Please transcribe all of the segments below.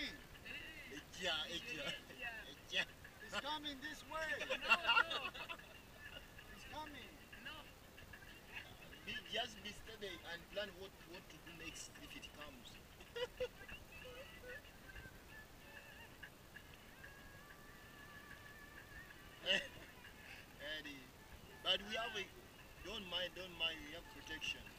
coming. Eja, Eja. Eja. He's coming this way. No, no. He's coming. No. Be, just be steady and plan what, what to do next if it comes. Eddie. But we have a, don't mind, don't mind, we have protection.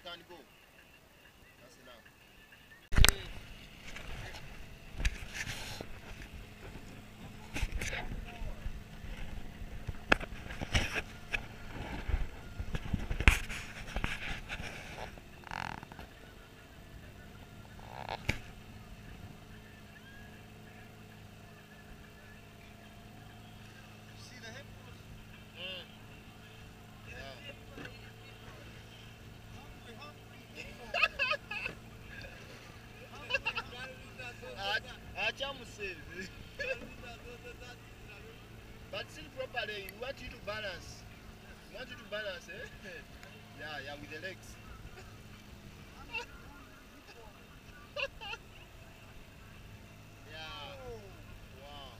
ìdánibò. That's enough. but still properly, we want you to balance. We want you to balance, eh? Yeah, yeah, with the legs. yeah. Wow.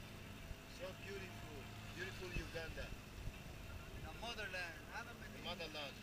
So beautiful. Beautiful Uganda. The motherland. Motherland.